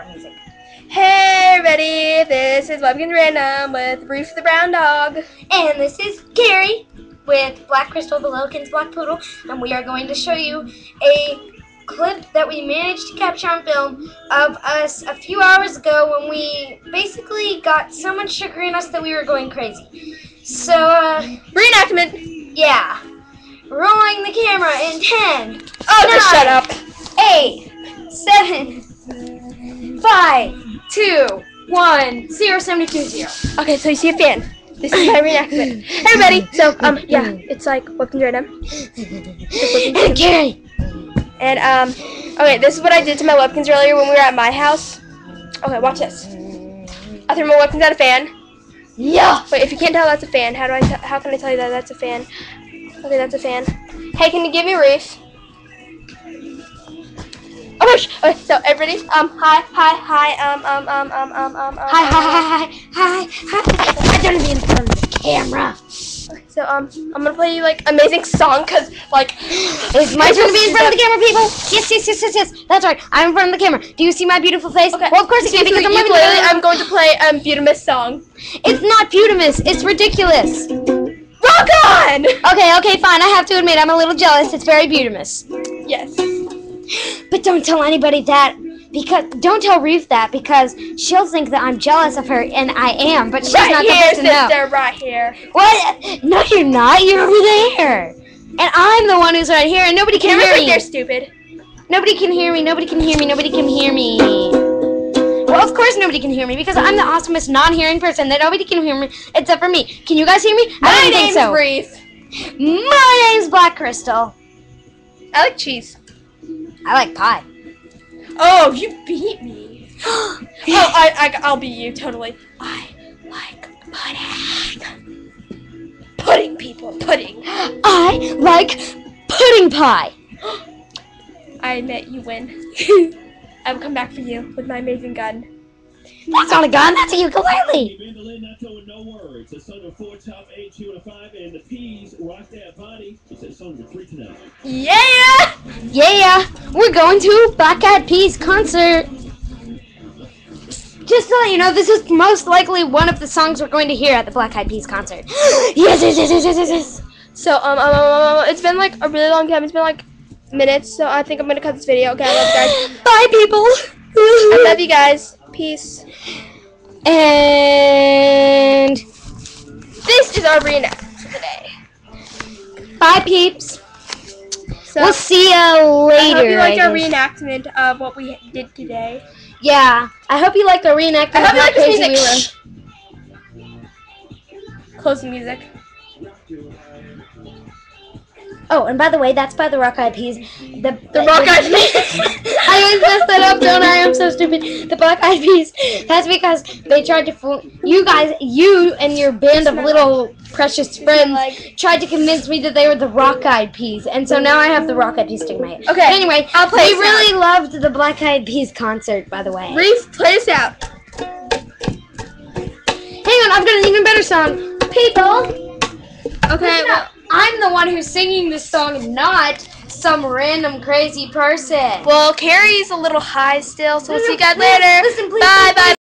background music. Hey, everybody! This is Webkinz Random with Reef the Brown Dog. And this is Kari with Black Crystal, the Lillikins Black Poodle, and we are going to show you a clip that we managed to capture on film of us a few hours ago when we basically got so much sugar in us that we were going crazy. So, uh, Reenactment! yeah. Rolling the camera in 10, Oh, just shut up. 8, 7, 5, 2, 1, 0, 72, 0. Okay, so you see a fan. This is my reenactment. Hey, everybody! So, um, yeah, it's like Webkinz Random. And Kari! And, um, okay, this is what I did to my Webkinz earlier when we were at my house. Okay, watch this. I threw my Webkinz at a fan. Yeah! Wait, if you can't tell that's a fan, how do I? How can I tell you that that's a fan? Okay, that's a fan. Hey, can you give me a reef? Gosh. Okay, so everybody, um, hi, hi, hi, um, um, um, um, um, um, um. Hi, hi, hi, hi, hi, hi. I don't be in front of the camera. Okay, so um, I'm gonna play you like amazing song, cause like It's my turn to be in front of the camera, people. Yes, yes, yes, yes, yes. That's right. I'm in front of the camera. Do you see my beautiful face? Okay. Well, of course you can because I'm living ukulele, I'm going to play um Butamus song. It's not Putamus. It's ridiculous. Rock on! Okay, okay, fine. I have to admit, I'm a little jealous. It's very Butamus. Yes. But don't tell anybody that. Because don't tell Ruth that because she'll think that I'm jealous of her, and I am. But she's Right not here, to know. sister. Right here. What? No, you're not. You're over there. And I'm the one who's right here, and nobody can Camera's hear me. there, stupid. Nobody can hear me. Nobody can hear me. Nobody can hear me. Well, of course nobody can hear me because I'm the awesomest non-hearing person that nobody can hear me except for me. Can you guys hear me? I My don't name's think so. Reef. My name's Black Crystal. I like cheese. I like pie. Oh, you beat me. oh, I, I, I'll beat you totally. I like pudding. Pudding, people, pudding. I like pudding pie. I admit you win. I will come back for you with my amazing gun. That's not a gun. That's a ukulele. Mandolin not knowing no words. The son of four top eight, two and five, and the peas rock that body. It's that song number three tonight. Yeah! Yeah, we're going to Black Eyed Peas concert. Just to let you know, this is most likely one of the songs we're going to hear at the Black Eyed Peas concert. yes, yes, yes, yes, yes, yes, yes. So, um, um, um, um, it's been like a really long time. It's been like minutes, so I think I'm gonna cut this video. Okay, I love you guys. Bye, people. I love you guys. Peace. And This is our reenactment for today. bye, peeps. So, We'll see you I later. hope you liked our reenactment of what we did today. yeah, I hope you liked our reenactment. I hope of you how like this music. we were. Closing music. Oh, and by the way, that's by the Rock Eyed Peas. The The Rock Eyed Peas. I always mess that up, don't I? I'm so stupid. The Black Eyed Peas. That's because they tried to fool you guys. You and your band of little precious friends tried to convince me that they were the Rock Eyed Peas, and so now I have the Rock Eyed Peas sticking in my head. Okay, But anyway, I'll play we really loved the Black Eyed Peas concert, by the way. Reef, play us out. Hang on, I've got an even better song. People. Okay, well, I'm the one who's singing this song, not some random crazy person. well, Kari's a little high still, so we'll No, see you guys please, later. listen, please, bye, please, bye.